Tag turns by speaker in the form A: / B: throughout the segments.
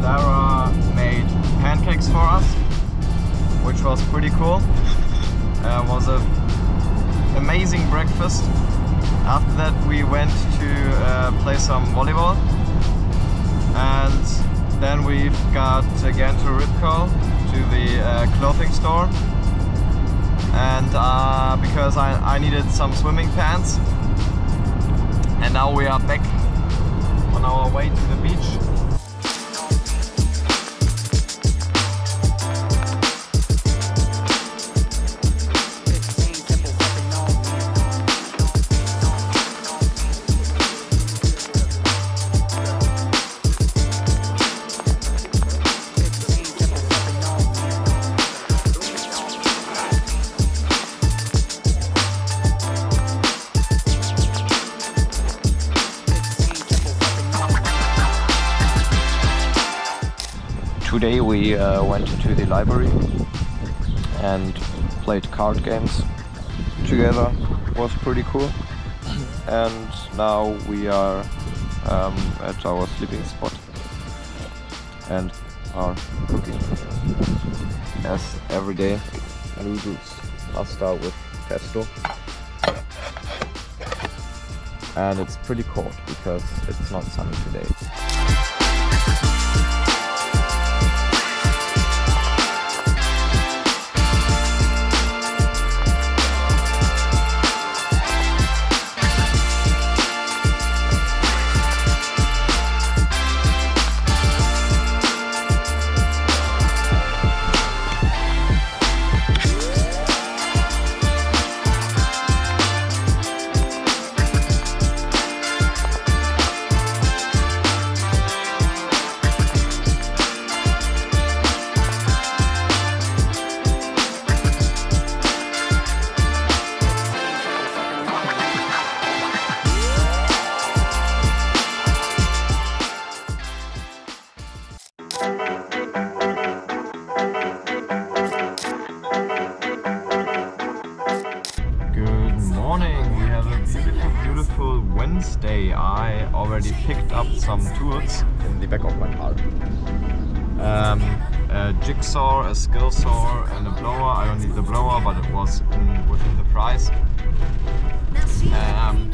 A: Lara made pancakes for us, which was pretty cool. Uh, was a amazing breakfast. After that, we went to uh, play some volleyball, and then we've got again to Ripco to the uh, clothing store, and uh, because I, I needed some swimming pants, and now we are back on our way to the beach. Today we uh, went to the library and played card games together. Was pretty cool. And now we are um, at our sleeping spot and are cooking as every day noodles pasta with pesto. And it's pretty cold because it's not sunny today. Already picked up some tools in the back of my car. Um, a jigsaw, a skill saw, and a blower. I don't need the blower, but it was in, within the price. Um,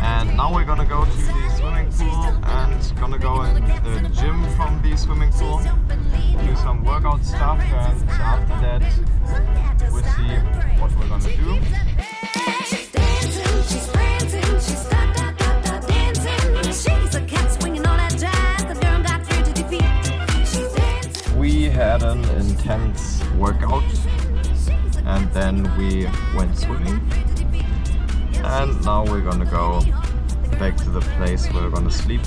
A: and now we're gonna go to the swimming pool and gonna go in the gym from the swimming pool, do some workout stuff, and after that we'll see what we're gonna do. We went swimming and now we're gonna go back to the place where we're gonna sleep.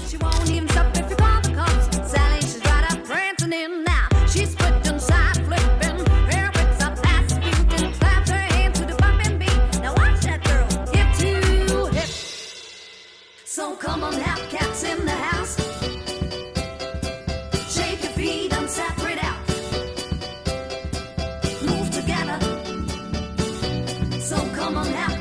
B: So come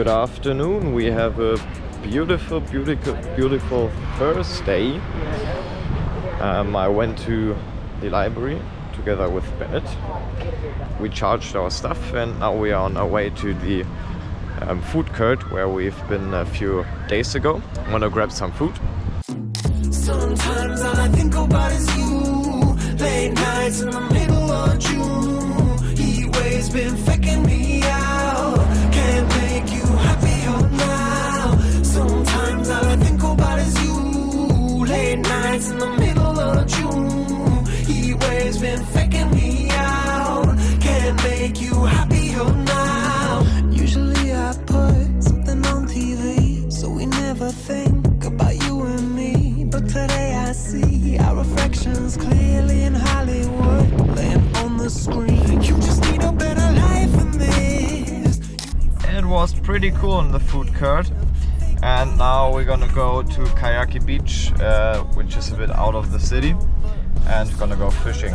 A: Good afternoon. We have a beautiful, beautiful, beautiful Thursday. Um, I went to the library together with Bennett. We charged our stuff and now we are on our way to the um, food court where we've been a few days ago. I want to grab some food.
C: Sometimes
A: pretty cool in the food court. And now we're gonna go to Kayaki Beach, uh, which is a bit out of the city, and gonna go fishing.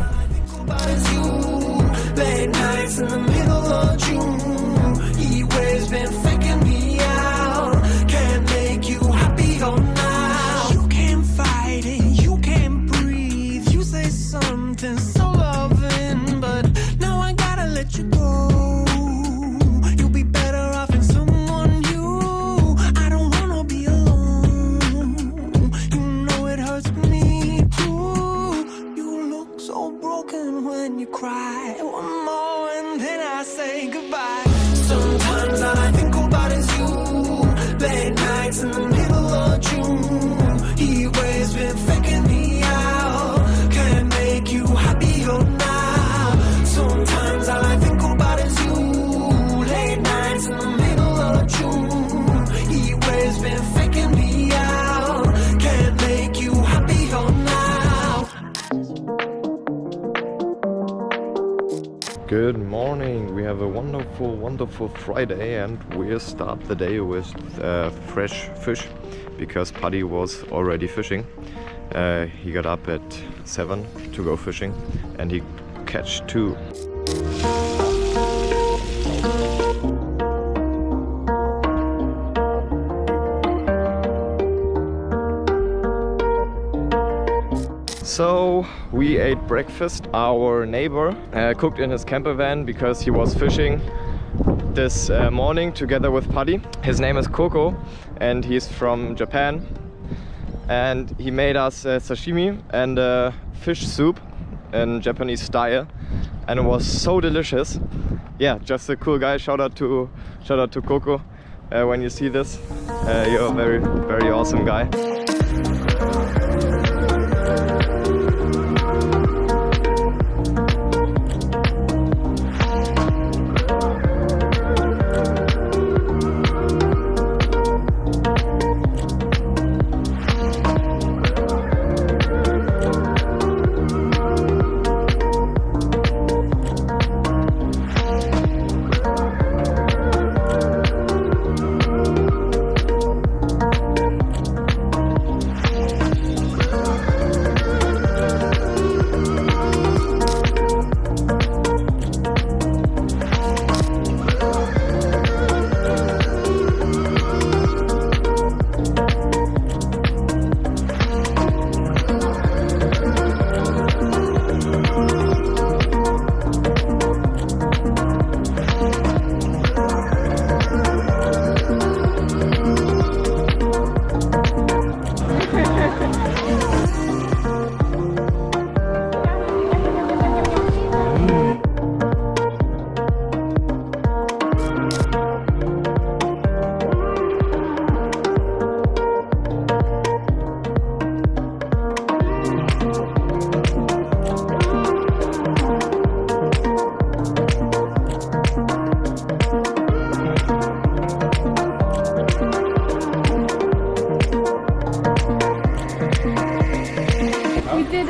A: Good morning. We have a wonderful, wonderful Friday, and we start the day with uh, fresh fish because Paddy was already fishing. Uh, he got up at seven to go fishing, and he catch two. We ate breakfast. Our neighbor uh, cooked in his camper van because he was fishing this uh, morning together with Paddy. His name is Coco and he's from Japan. And he made us uh, sashimi and uh, fish soup in Japanese style, and it was so delicious. Yeah, just a cool guy. Shout out to shout out to Coco. Uh, when you see this, uh, you're a very very awesome guy.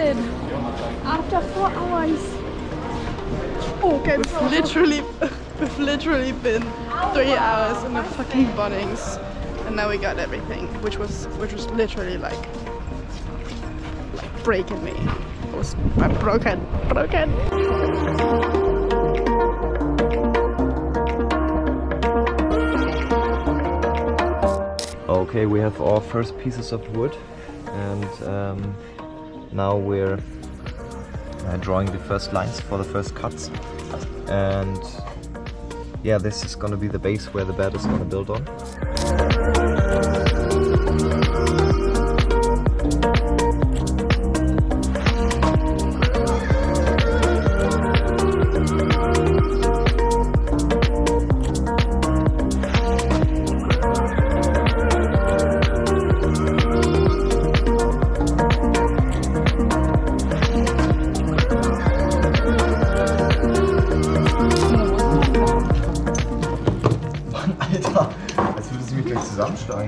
D: We after four hours.
E: Okay, we've literally, we've literally been three hours in the fucking Bunnings, and now we got everything, which was, which was literally like, like breaking me. It was uh, broken, broken.
A: Okay, we have our first pieces of wood, and um, now we're uh, drawing the first lines for the first cuts. And yeah, this is gonna be the base where the bed is gonna build on.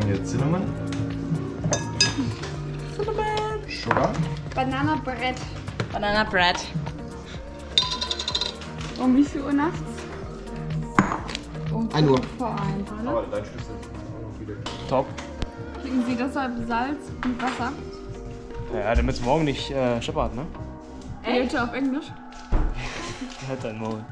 A: Hier. Cinnamon. Sugar.
D: Banana Bread.
F: Banana bread.
D: Um wie viel Uhr nachts?
F: 1 Uhr.
D: Vor ein.
A: Aber dein Schlüssel.
G: Top.
D: Kriegen Sie deshalb Salz und Wasser?
G: Ja, damit es morgen nicht äh, scheppert, ne?
D: Echt? auf Englisch?
G: Halt dein Maul.